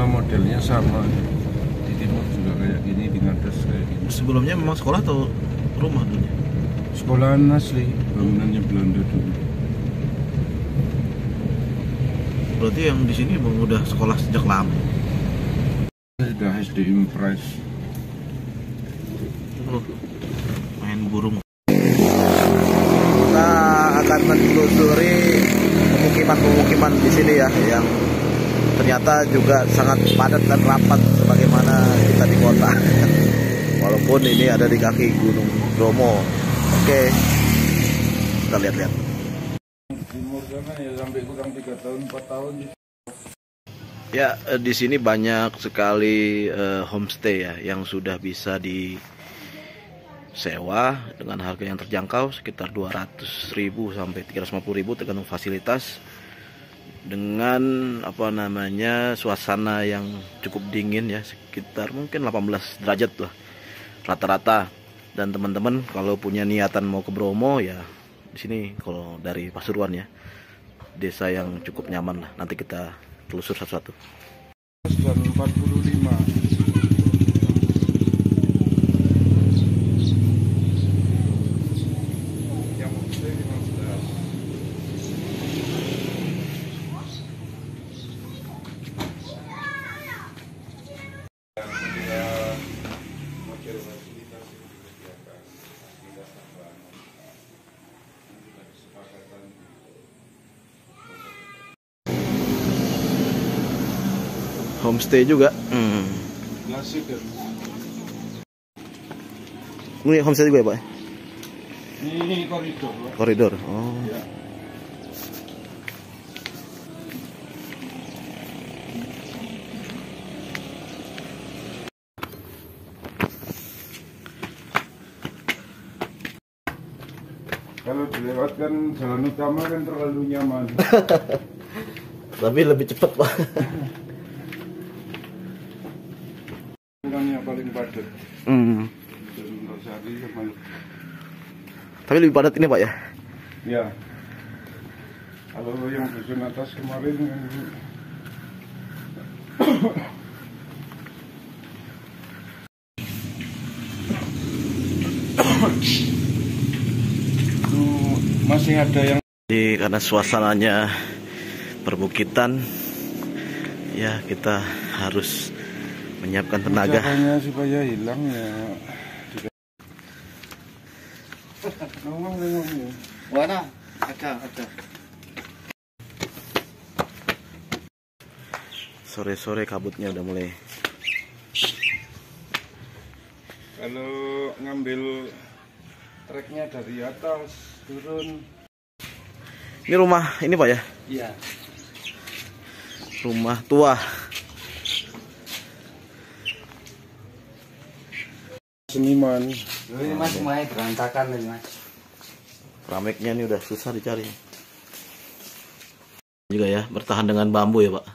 semua modelnya sama di timur juga kayak gini di ngadas kayak gini Sebelumnya memang sekolah atau rumah dulunya? sekolahan asli bangunannya Belanda dulu Berarti yang di sini memang udah sekolah sejak lama. sudah SD Impress Oh, main burung. Kita akan menelusuri pemukiman-pemukiman di sini ya, yang ternyata juga sangat padat dan rapat sebagaimana kita di kota. Walaupun ini ada di kaki Gunung Bromo. Oke, kita lihat-lihat. ya kurang 3 tahun 4 tahun Ya, di sini banyak sekali eh, homestay ya yang sudah bisa disewa dengan harga yang terjangkau sekitar 200.000 sampai 350.000 tergantung fasilitas dengan apa namanya suasana yang cukup dingin ya sekitar mungkin 18 derajat lah rata-rata. Dan teman-teman kalau punya niatan mau ke Bromo ya di sini kalau dari Pasuruan ya desa yang cukup nyaman lah. Nanti kita telusur satu-satu. Dan 45 yang homestay 15 homestay juga hmm. kan ini homestay juga ya pak ini koridor koridor oh ya. Kalau dilewatkan jalan utama kan terlalu nyaman. tapi lebih cepat pak Bukannya paling padat. hmm. Tapi lebih padat ini pak ya Ya. Kalau yang dusun atas kemarin yang itu masih ada yang Jadi karena suasananya perbukitan ya kita harus menyiapkan tenaga caranya supaya hilang ya. Ngomong ngomong ya. Mana? Ada, ada. sore-sore kabutnya udah mulai Kalau ngambil treknya dari atas turun ini rumah ini pak ya Iya. rumah tua seniman Ini mas semuanya berantakan nih mas. keramiknya ini udah susah dicari juga ya bertahan dengan bambu ya pak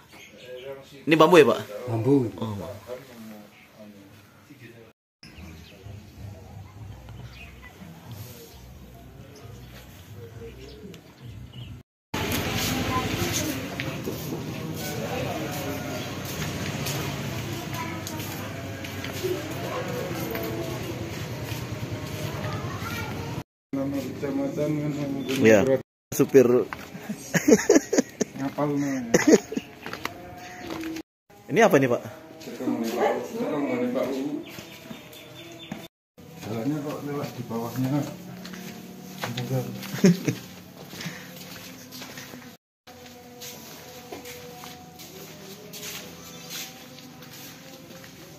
ini bambu ya pak Bambu. oh. Kecamatan kan berat supir. Ngapal ini apa nih pak. Jalannya kok lewat di bawahnya.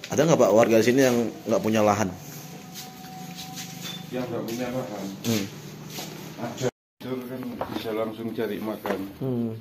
Ada nggak pak warga di sini yang nggak punya lahan Yang nggak punya lahan hmm. ada. Kan bisa langsung cari makan. Hmm.